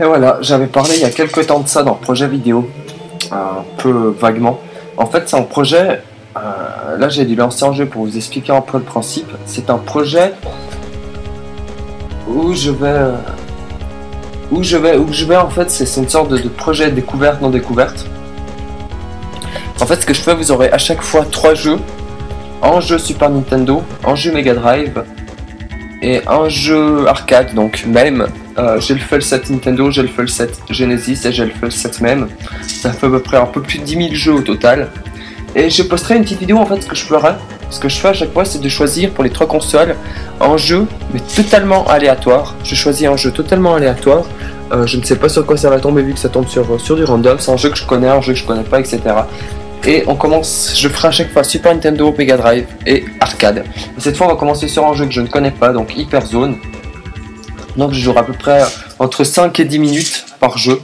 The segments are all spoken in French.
Et voilà, j'avais parlé il y a quelques temps de ça dans le projet vidéo, un peu vaguement. En fait, c'est un projet, euh, là j'ai dû lancer en jeu pour vous expliquer un peu le principe. C'est un projet où je vais, où je vais, où je vais en fait, c'est une sorte de, de projet découverte non découverte. En fait, ce que je fais, vous aurez à chaque fois trois jeux, un jeu Super Nintendo, un jeu Mega Drive et un jeu arcade, donc même euh, j'ai le full set Nintendo, j'ai le full set Genesis et j'ai le full set même. Ça fait à peu près un peu plus de 10 000 jeux au total. Et je posterai une petite vidéo en fait ce que je ferai. Ce que je fais à chaque fois c'est de choisir pour les trois consoles un jeu mais totalement aléatoire. Je choisis un jeu totalement aléatoire. Euh, je ne sais pas sur quoi ça va tomber vu que ça tombe sur, sur du random. C'est un jeu que je connais, un jeu que je connais pas, etc. Et on commence, je ferai à chaque fois Super Nintendo, Mega Drive et arcade. Et cette fois on va commencer sur un jeu que je ne connais pas, donc Hyper Zone. Donc je jouerai à peu près entre 5 et 10 minutes par jeu.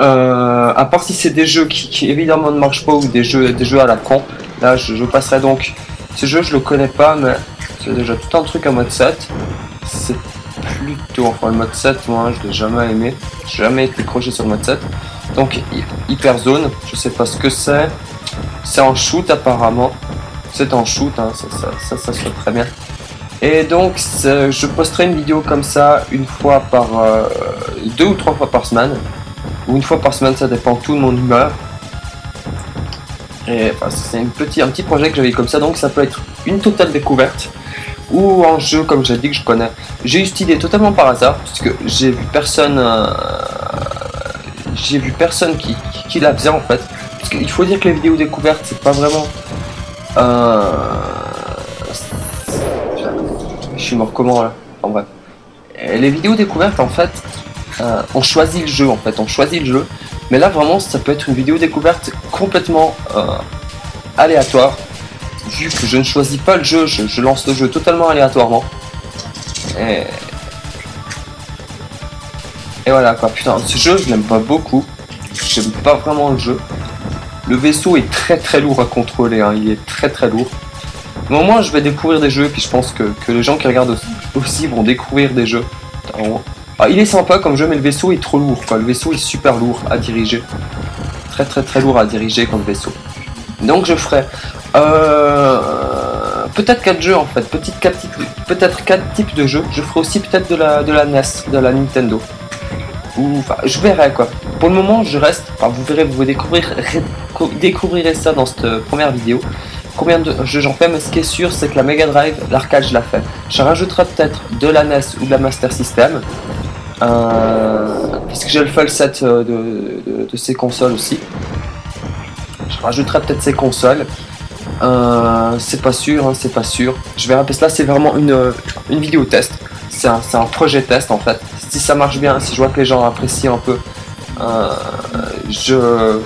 Euh, à part si c'est des jeux qui, évidemment ne marchent pas ou des jeux, des jeux à la con. Là je, passerai donc. Ce jeu je le connais pas mais c'est déjà tout un truc à mode 7. C'est plutôt. Enfin le mode 7 moi je l'ai jamais aimé. J'ai jamais été croché sur le mode 7. Donc Hyper Zone, je sais pas ce que c'est. C'est en shoot apparemment. C'est en shoot, hein, ça, ça, ça, ça, se fait très bien. Et donc, je posterai une vidéo comme ça une fois par. Euh, deux ou trois fois par semaine. Ou une fois par semaine, ça dépend tout de mon humeur. Et c'est un petit, un petit projet que j'avais comme ça, donc ça peut être une totale découverte ou un jeu comme j'ai dit que je connais. J'ai eu cette idée totalement par hasard, parce que j'ai vu personne. Euh, j'ai vu personne qui, qui, la faisait en fait. Parce qu'il faut dire que les vidéos découvertes, c'est pas vraiment. Euh, je suis mort comment là En vrai? Les vidéos découvertes en fait, euh, on choisit le jeu en fait, on choisit le jeu. Mais là vraiment ça peut être une vidéo découverte complètement euh, aléatoire. Vu que je ne choisis pas le jeu, je, lance le jeu totalement aléatoirement. Et, et voilà quoi, putain, ce jeu je l'aime pas beaucoup. J'aime pas vraiment le jeu. Le vaisseau est très très lourd à contrôler, hein. il est très très lourd. Au moins, je vais découvrir des jeux, puis je pense que, les gens qui regardent aussi, vont découvrir des jeux. Ah, il est sympa comme jeu, mais le vaisseau est trop lourd. Quoi. Le vaisseau est super lourd à diriger. Très très très lourd à diriger comme vaisseau. Donc je ferai euh, peut-être 4 jeux en fait, peut-être 4 types de jeux. Je ferai aussi peut-être de la, de la NES, de la Nintendo. Enfin, je verrai quoi. Pour le moment, je reste. vous verrez, vous découvrirez, découvrirez ça dans cette première vidéo combien de jeux j'en fais, mais ce qui est sûr, c'est que la Mega Drive, l'arcade, je la fais. Je rajouterai peut-être de la NES ou de la Master System, euh, puisque j'ai le full set euh, de, ces consoles aussi. Je rajouterai peut-être ces consoles. Euh, c'est pas sûr, hein, c'est pas sûr. Je verrai parce que là, c'est vraiment une, une vidéo test. C'est un, un, projet test en fait. Si ça marche bien, si je vois que les gens apprécient un peu, je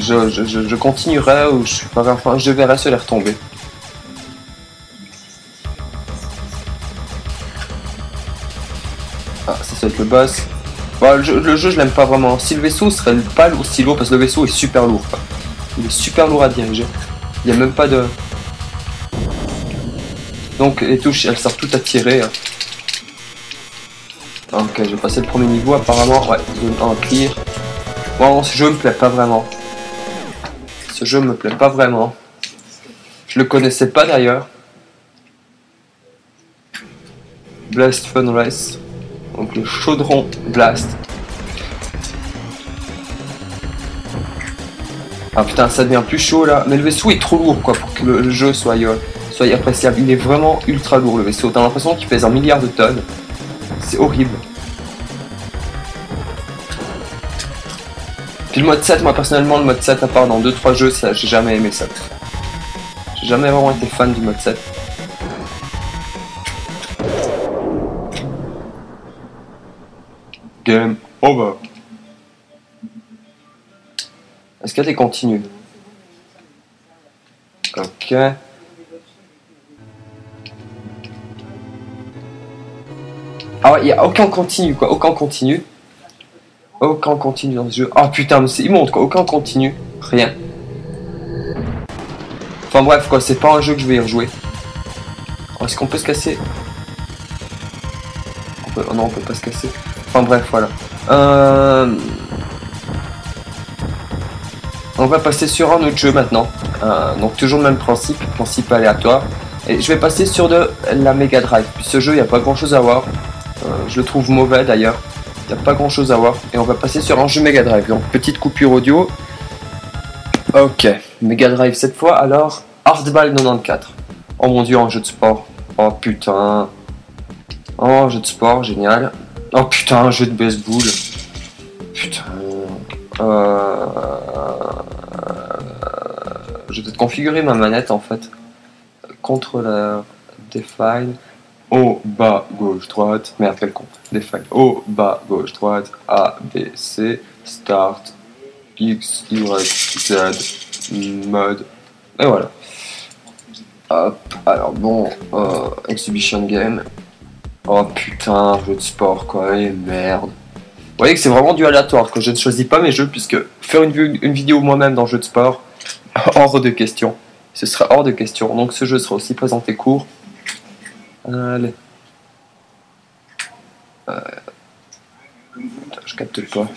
je, continuerai ou je, enfin, je verrai les retomber. Ah, ça, ça va être le boss. le, jeu, je l'aime pas vraiment. Si le vaisseau serait pas aussi lourd, parce que le vaisseau est super lourd. Il est super lourd à diriger. Il n'y a même pas de... Donc les touches, elles servent toutes à tirer. Hein. Ok, je vais passer le premier niveau apparemment. Ouais, zone 1 clear. Bon, ce jeu me plaît pas vraiment. Ce jeu me plaît pas vraiment. Je le connaissais pas d'ailleurs. Blast Fun Race. Donc le chaudron Blast. Ah putain, ça devient plus chaud là. Mais le vaisseau est trop lourd quoi pour que le jeu soit, euh, soit appréciable. Il est vraiment ultra lourd le vaisseau. T'as l'impression qu'il pèse un milliard de tonnes. C'est horrible. Puis le mode 7, moi personnellement, le mode 7, à part dans 2-3 jeux, ça, j'ai jamais aimé ça. J'ai jamais vraiment été fan du mode 7. Game over. Est-ce qu'il y a des continues Ok. Ah ouais, il n'y a aucun continu quoi, aucun continu. Aucun continu dans ce jeu. Oh putain, mais c'est immonde quoi, aucun continu. Rien. Enfin bref quoi, c'est pas un jeu que je vais y rejouer. Est-ce qu'on peut se casser? Oh non, on peut pas se casser. Enfin bref, voilà. Euh, On va passer sur un autre jeu maintenant. Euh, donc toujours le même principe, principe aléatoire. Et je vais passer sur de la Mega Drive. Puis ce jeu, il n'y a pas grand chose à voir. Euh, je le trouve mauvais d'ailleurs. Il n'y a pas grand chose à voir. Et on va passer sur un jeu Mega Drive. Donc petite coupure audio. Ok, Mega Drive cette fois. Alors, Hardball 94. Oh mon dieu, un jeu de sport. Oh putain. Oh, jeu de sport, génial. Oh putain, un jeu de baseball. Putain. Euh... Je vais peut-être configurer ma manette en fait. Contrôleur, define, haut, bas, gauche, droite. Merde, quel compte Define, haut, bas, gauche, droite. A, B, C, start, X, Y, Z, mode. Et voilà. Hop, alors bon, euh, exhibition game. Oh putain, jeu de sport quoi, et merde. Vous voyez que c'est vraiment du aléatoire, que je ne choisis pas mes jeux, puisque faire une, une vidéo moi-même dans jeu de sport, hors de question. Ce sera hors de question. Donc ce jeu sera aussi présenté court. Allez. Euh... Je capte pas.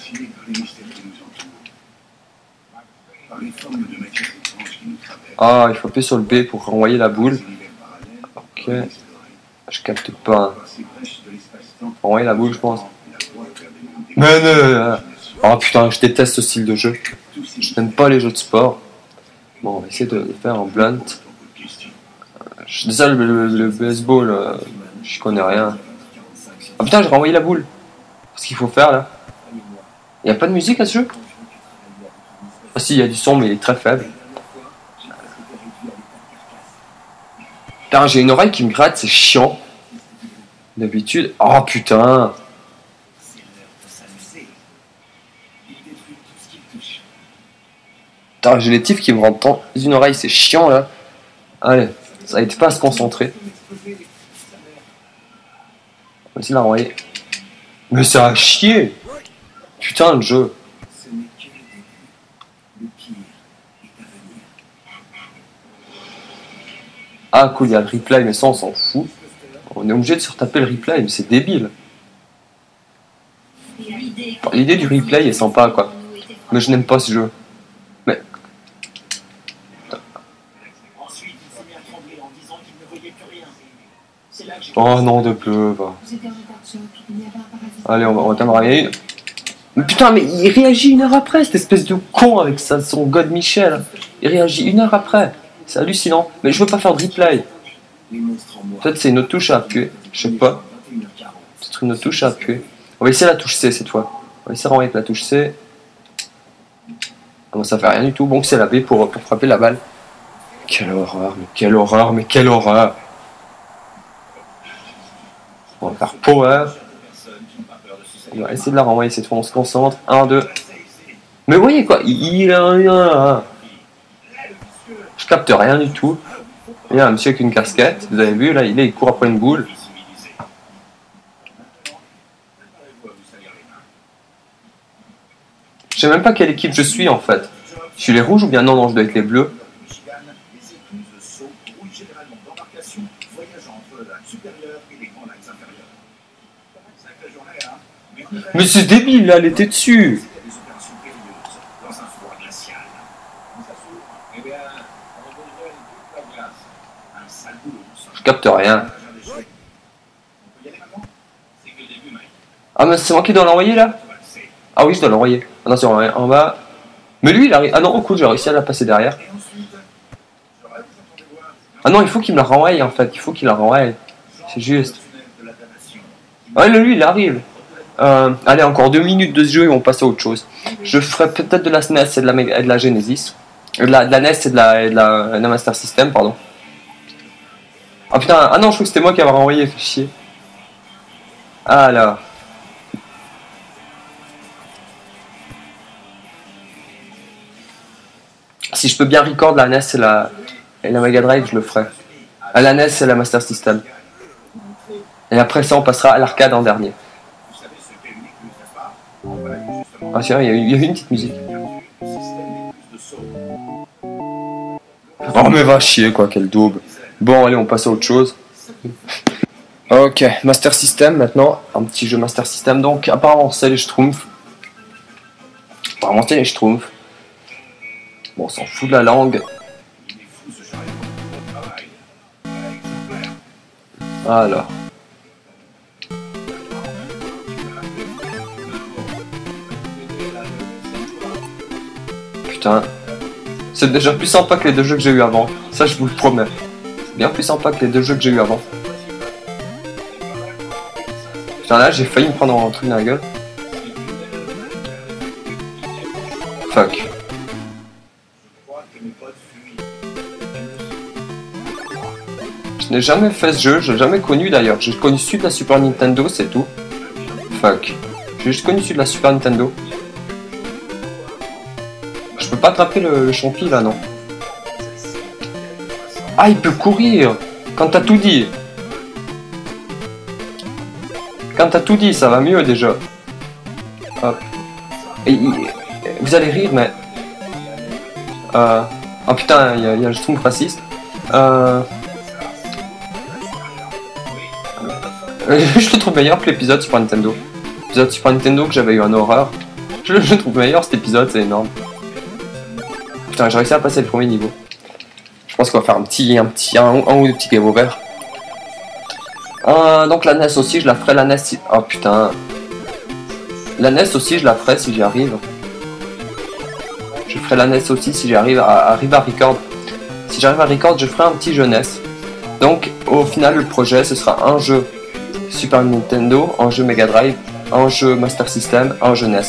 Ah, il faut appuyer sur le B pour renvoyer la boule. Ok. Je capte pas. Renvoyer la boule, je pense. Mais non, Oh putain, je déteste ce style de jeu. Je n'aime pas les jeux de sport. Bon, on va essayer de, faire un blunt. Je le, baseball, euh, je connais rien. Ah putain, j'ai renvoyé la boule. Qu'est-ce qu'il faut faire là? Il a pas de musique à ce jeu? Ah si, il y a du son, mais il est très faible. Putain, j'ai une oreille qui me gratte, c'est chiant. D'habitude. Oh putain Putain, j'ai les tifs qui me rentrent dans une oreille, c'est chiant là. Allez, ça n'aide pas à se concentrer. On va essayer de la. Mais ça a chier Putain de jeu Ah cool, il y a le replay, mais ça on s'en fout. On est obligé de se retaper le replay, mais c'est débile. L'idée du replay est sympa quoi. Mais je n'aime pas ce jeu. Oh non, de peu. Allez, on va, on va Mais putain, mais il réagit une heure après, cette espèce de con avec ça, son God Michel. Il réagit une heure après. C'est hallucinant. Mais je veux pas faire de replay. Peut-être c'est une autre touche à appuyer. Je sais pas. Peut-être une autre touche à appuyer. On va essayer la touche C cette fois. On va essayer avec la touche C. Non, ça fait rien du tout. Bon, c'est la B pour, pour frapper la balle. Quelle horreur, mais quelle horreur, mais quelle horreur. On va faire power. On va essayer de la renvoyer cette fois, on se concentre. 1, 2. Mais vous voyez quoi Il a rien. Je capte rien du tout. Il y a un monsieur avec une casquette. Vous avez vu, là, il, est, il court après une boule. Je sais même pas quelle équipe je suis en fait. Je suis les rouges ou bien non, non, je dois être les bleus. Mais c'est débile, là, elle était dessus. Je capte rien. Ah, mais c'est moi qui dois l'envoyer là? Ah oui, je dois l'envoyer. Attention, en bas. Mais lui, il arrive. Ah non, cool, j'ai réussi à la passer derrière. Ah non, il faut qu'il me la renvoie en fait. Il faut qu'il la renvoie. C'est juste. Ouais, lui, il arrive. Euh, allez, encore deux minutes de jeu et on passe à autre chose. Je ferai peut-être de la SNES et de la, de la Genesis. De la, NES et de la, Master System, pardon. Ah putain, ah non, je crois que c'était moi qui avais renvoyé, fait chier. Alors. Si je peux bien record la NES et la, et la Mega Drive, je le ferai. À la NES et la Master System. Et après ça, on passera à l'arcade en dernier. Ah, c'est vrai, il y, a eu une petite musique. Oh, mais va chier, quoi, quel daube. Bon, allez, on passe à autre chose. Ok, Master System maintenant, un petit jeu Master System. Donc apparemment c'est les Schtroumpfs. Apparemment c'est les Schtroumpfs. Bon, on s'en fout de la langue. Alors. Putain. C'est déjà plus sympa que les deux jeux que j'ai eu avant. Ça, je vous le promets. C'est bien plus sympa que les deux jeux que j'ai eu avant. Putain, là, j'ai failli me prendre un truc dans la gueule. Fuck. Je n'ai jamais fait ce jeu, je l'ai jamais connu d'ailleurs. J'ai connu celui de la Super Nintendo, c'est tout. Fuck. J'ai juste connu celui de la Super Nintendo. Pas attraper le, champi là, non. Ah, il peut courir Quand t'as tout dit. Quand t'as tout dit, ça va mieux déjà. Hop. Et, vous allez rire, mais... Euh... Oh putain, il y, a, y le Schtroumpf raciste. Euh... je le trouve meilleur que l'épisode Super Nintendo. L'épisode Super Nintendo que j'avais eu en horreur. Je le trouve meilleur cet épisode, c'est énorme. Putain, j'ai réussi à passer le premier niveau. Je pense qu'on va faire un petit, un petit, un, ou deux petits game over. Euh, donc la NES aussi, je la ferai la NES si... Oh putain. La NES aussi, je la ferai si j'y arrive. Je ferai la NES aussi si j'arrive à, arriver à record. Si j'arrive à record, je ferai un petit jeu NES. Donc au final, le projet, ce sera un jeu Super Nintendo, en jeu Mega Drive, en jeu Master System, en jeu NES.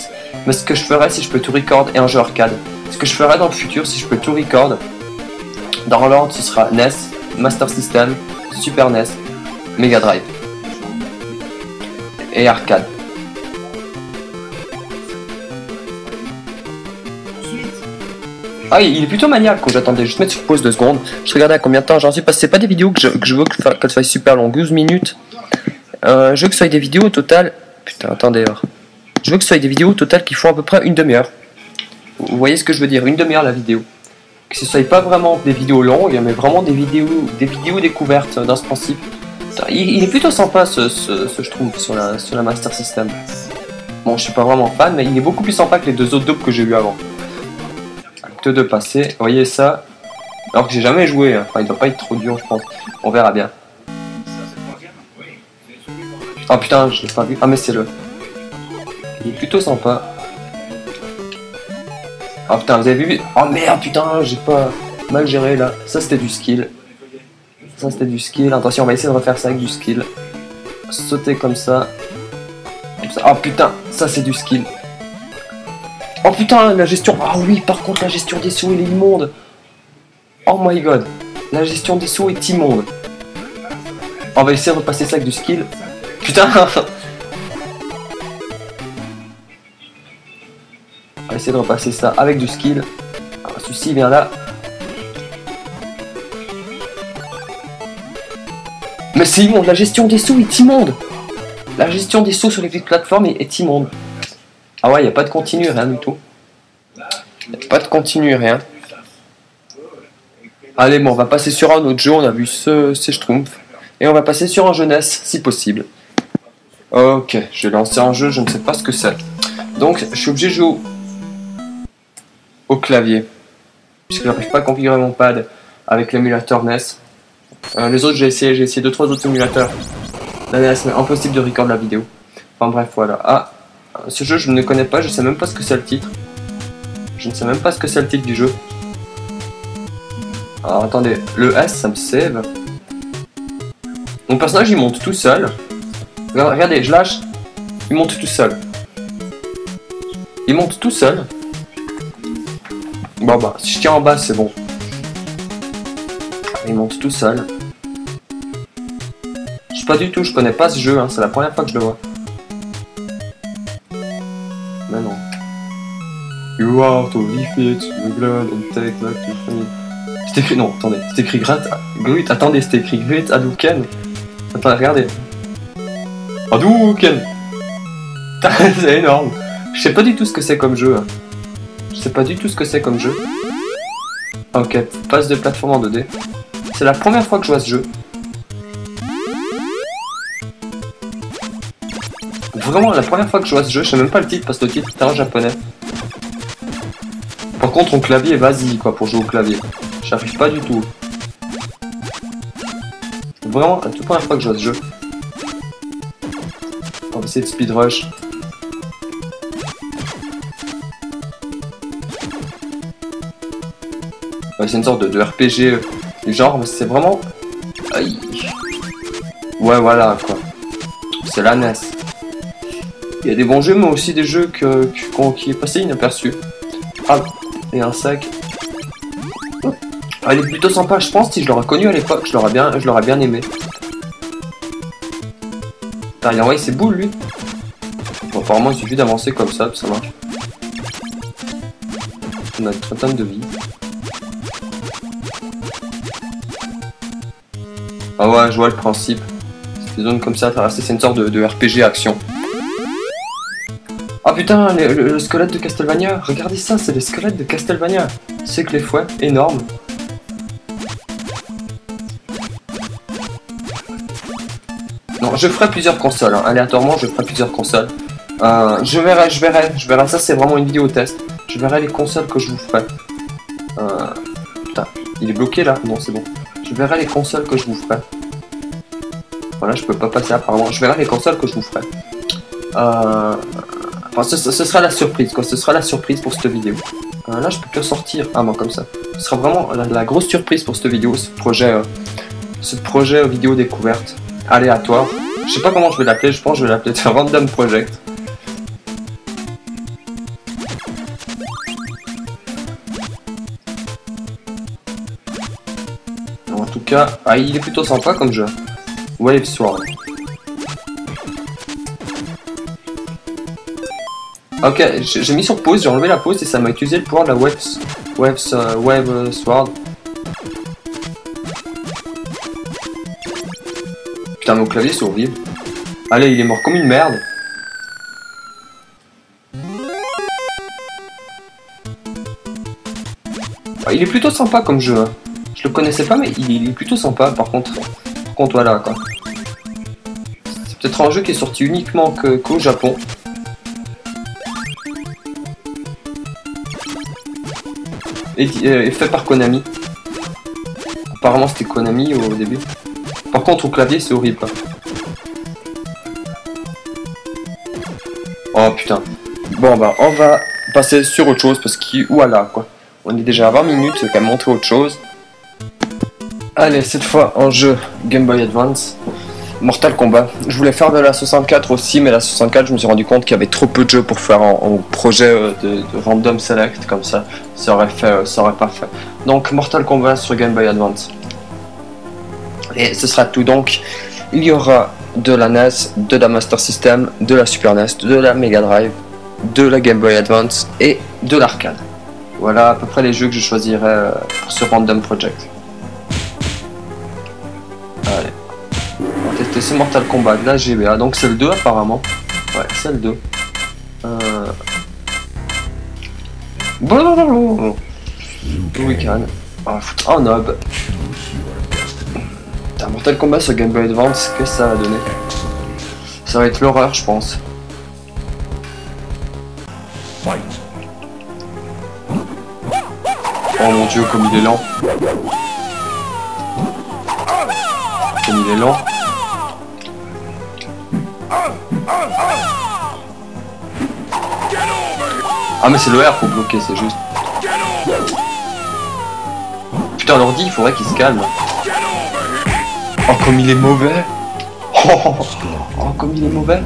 Mais ce que je ferais si je peux tout record et un jeu arcade. Ce que je ferais dans le futur si je peux tout record, dans l'ordre ce sera NES, Master System, Super NES, Mega Drive et arcade. Ah, il est plutôt maniaque quand j'attendais juste mettre sur pause deux secondes. Je regardais à combien de temps j'en suis passé. C'est pas des vidéos que je, que veux qu'elles soient super longues, 12 minutes. Euh, je veux que ce soit des vidéos au total. Putain, attendez. Je veux que ce soit des vidéos au total qui font à peu près une demi-heure. Vous voyez ce que je veux dire Une demi-heure la vidéo. Que ce soit pas vraiment des vidéos longues, mais vraiment des vidéos, des vidéos découvertes dans ce principe. Il, est plutôt sympa ce, ce, je trouve sur la, Master System. Bon, je suis pas vraiment fan, mais il est beaucoup plus sympa que les deux autres dopes que j'ai eu avant. Acte 2 passé, vous voyez ça? Alors que j'ai jamais joué, hein. enfin il doit pas être trop dur je pense. On verra bien. Oh putain, je l'ai pas vu. Ah mais c'est le. Il est plutôt sympa. Oh putain, vous avez vu Oh merde, putain, j'ai pas mal géré là. Ça c'était du skill. Ça c'était du skill. Attention, on va essayer de refaire ça avec du skill. Sauter comme ça. Oh putain, ça c'est du skill. Oh putain, la gestion. Ah oui, par contre, la gestion des sauts, elle est immonde. Oh my god. La gestion des sauts est immonde. On va essayer de repasser ça avec du skill. Putain essayer de repasser ça avec du skill. Alors, ah, vient là. Mais c'est immonde, la gestion des sauts est immonde La gestion des sauts sur les plateformes est, immonde. Ah ouais, il a pas de continu, rien du tout. Y a pas de continu, rien. Allez, bon, on va passer sur un autre jeu, on a vu ce, ces schtroumpfs. Et on va passer sur un jeunesse, si possible. Ok, je vais lancer un jeu, je ne sais pas ce que c'est. Donc, je suis obligé de jouer au, clavier. Puisque je n'arrive pas à configurer mon pad avec l'émulateur NES. Euh, les autres, j'ai essayé, j'ai essayé 2-3 autres émulateurs. La NES, mais impossible de recorder la vidéo. Enfin bref, voilà. Ah, ce jeu, je ne connais pas, je sais même pas ce que c'est le titre. Je ne sais même pas ce que c'est le titre du jeu. Alors attendez, le S, ça me save. Mon personnage, il monte tout seul. Regardez, je lâche. Il monte tout seul. Il monte tout seul. Bon bah, si je tiens en bas, c'est bon. Il monte tout seul. Je sais pas du tout, je connais pas ce jeu, hein. c'est la première fois que je le vois. Mais non. You are to defeat the blood and take back C'est écrit, non, attendez, c'est écrit Grit, attendez, c'est écrit Grit Hadouken. Attendez, regardez. Hadouken C'est énorme Je sais pas du tout ce que c'est comme jeu. Hein. Je sais pas du tout ce que c'est comme jeu. Ok, passe de plateforme en 2D. C'est la première fois que je vois ce jeu. vraiment la première fois que je à ce jeu, je sais même pas le titre parce que le titre est en japonais. Par contre, mon clavier, vas-y quoi, pour jouer au clavier. J'arrive pas du tout. Vraiment, la toute première fois que je à ce jeu. On va essayer de speed c'est une sorte de, RPG euh, du genre, c'est vraiment... Aïe. Ouais, voilà, quoi. C'est la NES. Il y a des bons jeux, mais aussi des jeux qui est passé inaperçu. Ah, et un sac. Ah, il est plutôt sympa, je pense, si je l'aurais connu à l'époque, je l'aurais bien, bien aimé. Putain, il a envoyé ses boules, lui. Bon, apparemment, il suffit d'avancer comme ça, ça marche. On a une trentaine de vie. Ah ouais, je vois le principe. Des zones comme ça, c'est une sorte de, RPG action. Ah putain, le, squelette de Castlevania Regardez ça, c'est le squelette de Castlevania C'est que les fouets, énorme. Non, je ferai plusieurs consoles, hein. aléatoirement je ferai plusieurs consoles. Euh, je verrai, je verrai, je verrai, ça c'est vraiment une vidéo test. Je verrai les consoles que je vous ferai. Euh, putain, il est bloqué là Non, c'est bon. Je verrai les consoles que je vous ferai. Voilà, je peux pas passer apparemment. Je verrai les consoles que je vous ferai. Euh... Enfin, ce, sera la surprise, quoi. Ce sera la surprise pour cette vidéo. Euh, là, je peux que sortir. Ah, bon, comme ça. Ce sera vraiment la, grosse surprise pour cette vidéo, ce projet, euh, ce projet vidéo découverte aléatoire. Je sais pas comment je vais l'appeler. Je pense que je vais l'appeler Random Project. Ah, il est plutôt sympa comme jeu. Wave Sword. Ok, j'ai mis sur pause, j'ai enlevé la pause et ça m'a utilisé le pouvoir de la Wave, wave, euh, wave Sword. Putain, mon clavier c'est horrible. Allez, il est mort comme une merde. Ah, il est plutôt sympa comme jeu. Le connaissais pas, mais il est plutôt sympa. Par contre, par contre voilà quoi. C'est peut-être un jeu qui est sorti uniquement qu'au Japon. Euh, et, fait par Konami. Apparemment c'était Konami au début. Par contre au clavier c'est horrible. Oh putain. Bon bah on va passer sur autre chose parce que voilà quoi. On est déjà à 20 minutes, c'est quand montrer autre chose. Allez, cette fois en jeu Game Boy Advance, Mortal Kombat. Je voulais faire de la 64 aussi, mais la 64, je me suis rendu compte qu'il y avait trop peu de jeux pour faire un, projet euh, de, random select comme ça. Ça aurait fait, euh, ça aurait pas fait. Donc Mortal Kombat sur Game Boy Advance. Et ce sera tout donc. Il y aura de la NES, de la Master System, de la Super NES, de la Mega Drive, de la Game Boy Advance et de l'arcade. Voilà à peu près les jeux que je choisirais euh, pour ce random project. C'est Mortal Kombat, la GBA, donc c'est le 2 apparemment. Ouais, c'est le 2. Euh... Bon, Weekend. Ah, oh, nob. Mortal Kombat sur Game Boy Advance, qu'est-ce que ça va donner? Ça va être l'horreur, je pense. Oh mon dieu, comme il est lent. Comme il est lent. Ah mais c'est le R pour bloquer, c'est juste. Putain l'ordi, il faudrait qu'il se calme. Oh comme il est mauvais Oh, oh comme il est mauvais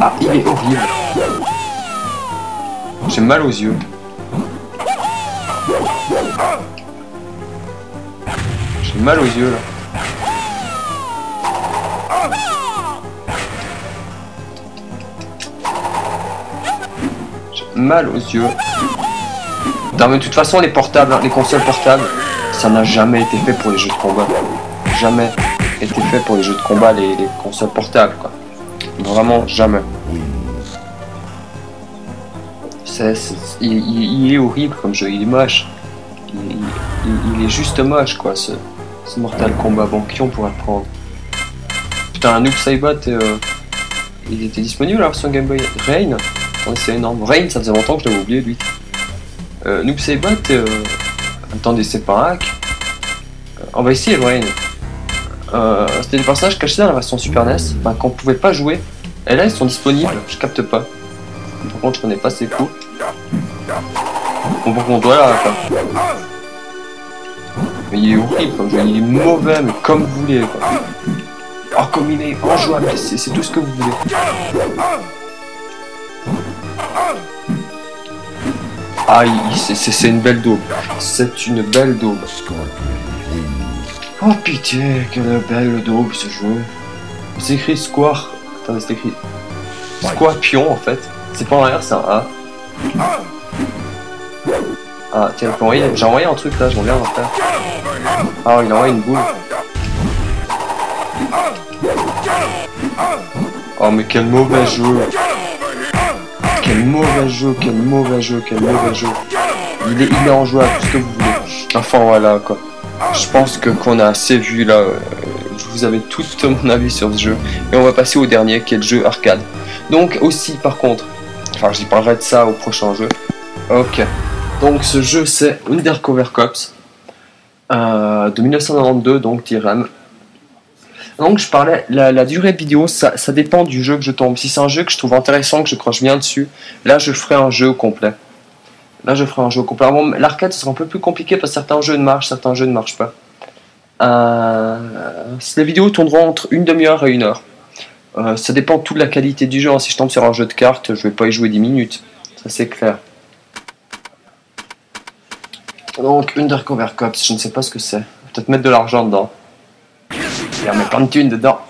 Ah, il est horrible. J'ai mal aux yeux. Mal aux yeux là. Mal aux yeux. Non mais de toute façon les portables, hein, les consoles portables, ça n'a jamais été fait pour les jeux de combat. Jamais été fait pour les jeux de combat, les, les consoles portables quoi. Vraiment jamais. c'est- il, est horrible comme jeu, il est moche. Il- il est juste moche quoi, ce, ce Mortal Kombat. Bon, qui on pourrait prendre Putain, Noob Saibot, euh, il était disponible alors sur Game Boy Rain? C'est énorme. Rain, ça faisait longtemps que je l'avais oublié lui. Euh, euh, attendez, c'est pas hack. Euh, on va essayer Rain. Euh, C'était des personnages cachés dans la version Super NES, enfin, qu'on pouvait pas jouer. Et là, ils sont disponibles, je capte pas. Par contre, je connais pas ces coups. Bon, par contre, voilà, quoi. Mais il est horrible il est mauvais, mais comme vous voulez, quoi. Oh, comme il est enjouable, c'est tout ce que vous voulez. Ah, il- c'est- une belle daube. C'est une belle daube. Oh pitié, quelle belle daube ce jeu. C'est écrit Square. Attendez, c'est écrit Squapion en fait. C'est pas en arrière, c'est un A. Ah, tiens, j'ai envoyé, un truc là, je reviens en faire. Ah, il a envoyé une boule. Oh, mais quel mauvais jeu! Quel mauvais jeu, quel mauvais jeu, quel mauvais jeu. Il est, il est tout ce que vous voulez. Enfin voilà quoi. Je pense que qu'on a assez vu là. euh, Vous avez tout mon avis sur ce jeu. Et on va passer au dernier qui est le jeu arcade. Donc aussi par contre, enfin j'y parlerai de ça au prochain jeu. Ok. Donc ce jeu c'est Undercover Cops euh, de 1992 donc DRM. Donc je parlais, la, durée vidéo ça, dépend du jeu que je tombe. Si c'est un jeu que je trouve intéressant, que je croche bien dessus, là je ferai un jeu complet. Là je ferai un jeu complet. Bon, L'arcade sera un peu plus compliqué parce que certains jeux ne marchent, certains jeux ne marchent pas. Euh, les vidéos tourneront entre une demi-heure et une heure. Euh, ça dépend tout de la qualité du jeu. hein. Si je tombe sur un jeu de cartes, je vais pas y jouer 10 minutes. Ça c'est clair. Donc Undercover Cops, je ne sais pas ce que c'est. Peut-être mettre de l'argent dedans. Il y a mes dedans.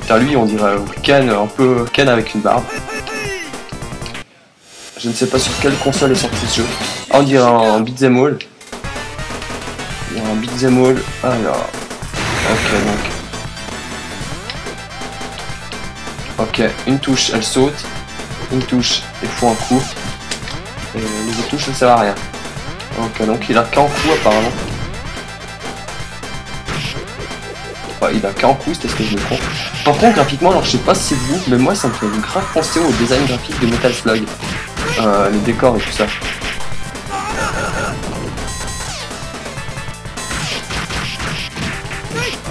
Putain, lui, on dirait Ken, un peu Ken avec une barbe. Je ne sais pas sur quelle console est sorti ce jeu. Ah, on dirait un beat'em all. Il y a un beat'em all. Alors. Ok, donc. Ok, une touche, elle saute. Une touche, il faut un coup. Et les autres touches, ça sert à rien. Ok, donc il a qu'un coup apparemment. Il a qu'un coup, c'était ce que je me trompe. Par contre, graphiquement, alors je sais pas si vous, mais moi ça me fait grave penser au design graphique de Metal Slug. Euh, les décors et tout ça.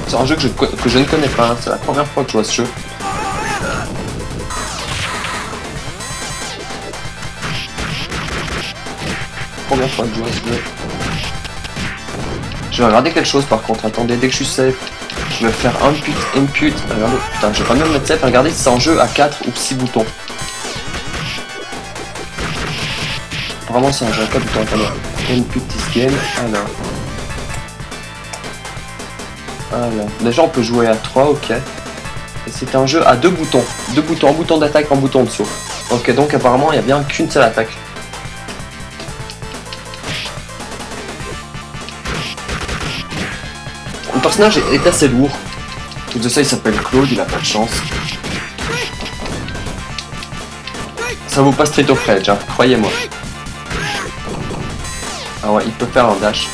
C'est un jeu que je, co- que je ne connais pas, hein. c'est la première fois que je vois ce jeu. Je vois ce. Je vais regarder quelque chose par contre, attendez, dès que je suis safe, je vais faire input, input, regardez, putain, je vais quand même mettre safe, regardez si c'est un jeu à 4 ou 6 boutons. Vraiment c'est un jeu à 4 boutons, attendez. Input this game, alors. Déjà on peut jouer à 3, ok. C'est un jeu à deux boutons. Deux boutons, un bouton d'attaque, un bouton de saut. Ok, donc apparemment il n'y a bien qu'une seule attaque. Personnage est- assez lourd. Tout de ça, il s'appelle Claude, il a pas de chance. Ça vaut pas Street of Rage, hein, croyez-moi. Ah ouais, il peut faire un dash.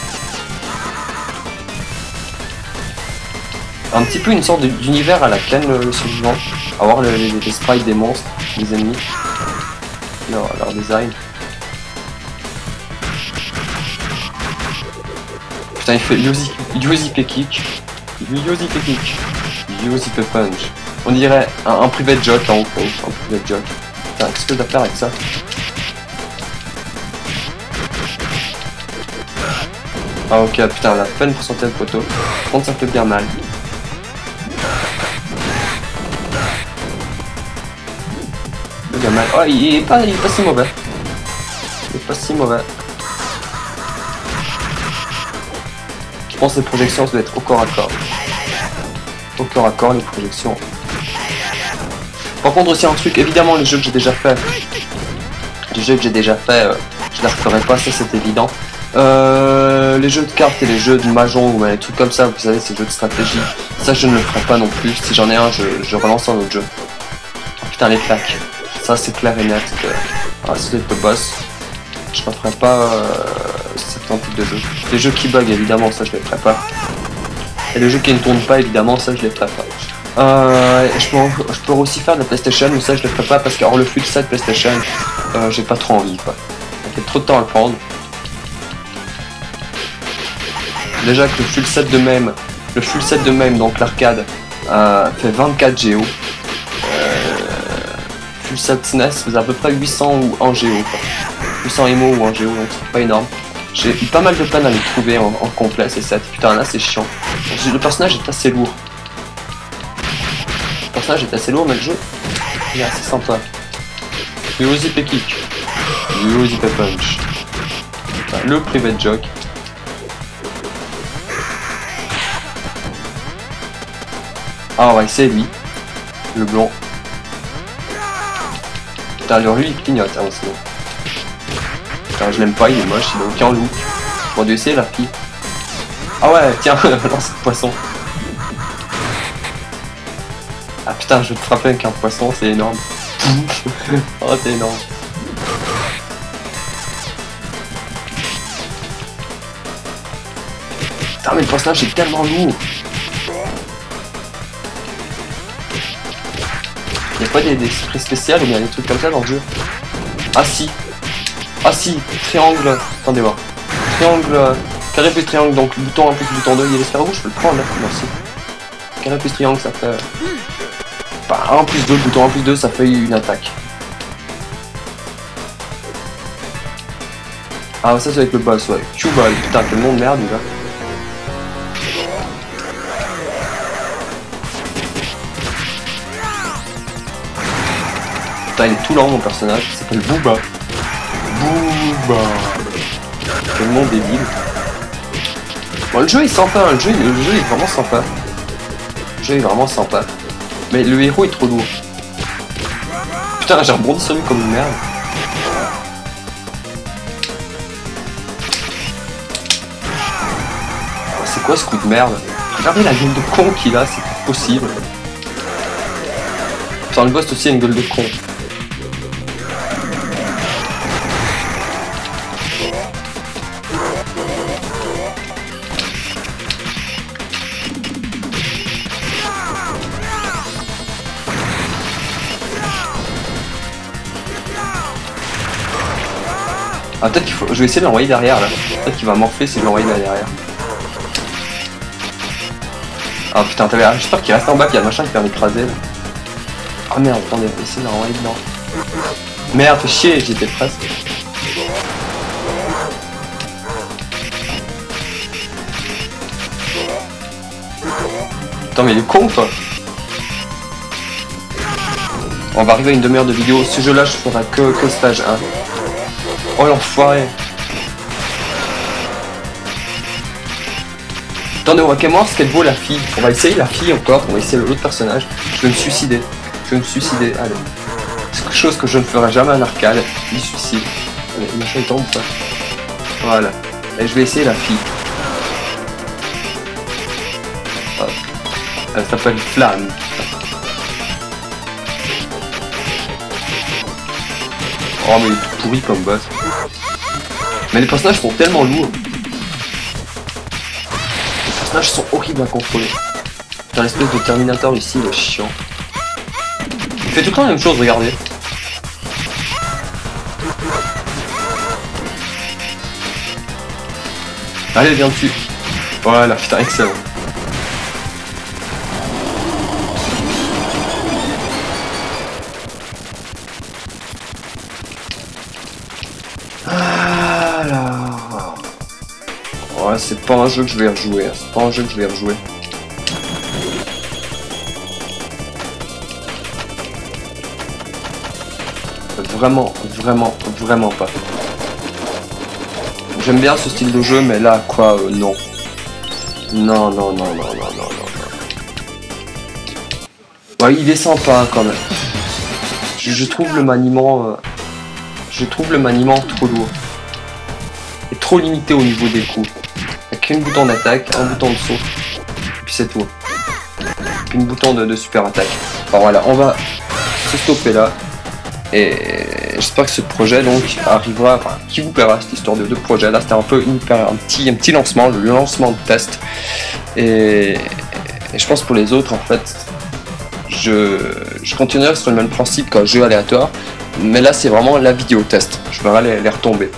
Un petit peu une sorte d'univers à la Ken le, le survivant. Avoir le- les, les sprites des monstres, des ennemis. Leur, design. Putain, il fait Yosi, Yosi Yosi Kick. Yosi Punch. On dirait un, un private joke en gros. Un private joke. Putain, qu'est-ce que je dois faire avec ça Ah ok, putain, la peine pour sortir le poteau. Par contre, ça fait bien mal. Fait bien mal. Oh, il est pas, il est pas si mauvais. Il est pas si mauvais. Pense que les projections, ça doit être au corps à corps. Au corps à corps, les projections. Par contre, aussi un truc, évidemment, les jeux que j'ai déjà fait. Les jeux que j'ai déjà fait, euh, je les referai pas, ça c'est évident. Euh, les jeux de cartes et les jeux de mahjong ou les trucs comme ça, vous savez, ces jeux de stratégie, ça je ne le ferai pas non plus. Si j'en ai un, je, je relance un autre jeu. putain, les plaques. Ça, c'est clair et net que ah, c'est le boss. Je ne ferai pas euh, types de jeux. Les jeux qui bug, évidemment, ça, je les ferai pas. Et les jeux qui ne tournent pas, évidemment, ça, je les ferai pas. Euh, je, peux, aussi faire de la PlayStation, mais ça, je le ferai pas parce qu'avoir le full set PlayStation, euh, j'ai pas trop envie, quoi. Ça fait trop de temps à le prendre. Déjà que le full set de même, le full set de même, donc l'arcade, fait 24 Go. full set SNES faisait à peu près 800 ou 1 Go. Quoi. 800 MO ou 1 Go, donc c'est pas énorme. J'ai eu pas mal de peine à les trouver en, complet, ces sets. Putain, là c'est chiant. Le personnage est assez lourd. Le personnage est assez lourd, mais le jeu il est assez sympa. P Kick. P Punch. le Private Joke. Ah ouais, c'est lui. Le blond. Putain, lui, il clignote, hein, aussi. Je l'aime pas, il est moche, il a aucun look. On va essayer la fille. Ah ouais, tiens, lance le poisson. Ah putain, je vais te frapper avec un poisson, c'est énorme. oh, c'est énorme. Putain, mais le personnage est tellement lourd. Y'a pas des, des spéciales ou bien des trucs comme ça dans le jeu Ah si Ah si Triangle Attendez voir. Triangle Carré plus triangle, donc bouton 1 plus bouton 2, il y a l'escargot, je peux le prendre, merci. Carré plus triangle, ça fait... Bah, 1 plus 2, bouton 1 plus 2, ça fait une attaque. Ah, ça c'est avec le boss, ouais. Q-Ball, putain, quel nom de merde, va. Putain, il est tout lent mon personnage, il s'appelle Booba. Quel nom débile. Bon, le jeu est sympa, le jeu, le jeu est vraiment sympa. Le jeu est vraiment sympa. Mais le héros est trop lourd. Putain, j'ai rebondi sur lui comme une merde. C'est quoi ce coup de merde? Regardez la gueule de con qu'il a, c'est possible. Putain, le boss aussi a une gueule de con. Ah, peut-être qu'il faut. Je vais essayer de l'envoyer derrière là. Peut-être qu'il va morpher si je l'envoie derrière. Ah putain, t'avais. J'espère qu'il reste en bas, qu'il y a le machin qui va m'écraser là. Ah merde, attendez, essayer de l'envoyer dedans. Merde, fais chier, j'étais presque. Putain, mais il est con quoi. On va arriver à une demi-heure de vidéo. Ce jeu-là, je ferai que, que stage 1. Oh l'enfoiré Attendez, on va ce qu'elle vaut la fille. On va essayer la fille encore, on va essayer l'autre personnage. Je vais me suicider. Je vais me suicider, allez. C'est quelque chose que je ne ferai jamais à l'arcade. Il suicide. Allez, le machin tombe pas. Voilà. Et je vais essayer la fille. Elle s'appelle Flamme. Oh mais il est pourri comme boss. Mais les personnages sont tellement lourds. Les personnages sont horribles à contrôler. T'as un espèce de Terminator ici, est chiant. Il fait tout le temps la même chose, regardez. Allez, viens dessus. Voilà, putain, excellent. C'est pas un jeu que je vais rejouer. Hein. C'est pas un jeu que je vais rejouer. Vraiment, vraiment, vraiment pas. J'aime bien ce style de jeu, mais là, quoi, euh, non. Non, non, non, non, non, non, non. Il est sympa quand même. Je, trouve le maniement... Euh, je trouve le maniement trop lourd. Et trop limité au niveau des coups qu'une bouton d'attaque, un bouton de saut, puis c'est tout. Une bouton de, super attaque. Alors voilà, on va se stopper là. Et j'espère que ce projet donc arrivera, enfin, qui vous plaira cette histoire de deux projets. Là, c'était un peu une, un, petit, un petit lancement, le lancement de test. Et, je pense pour les autres, en fait, je, je continuerai sur le même principe qu'un jeu aléatoire. Mais là, c'est vraiment la vidéo test. Je verrai les, les retomber.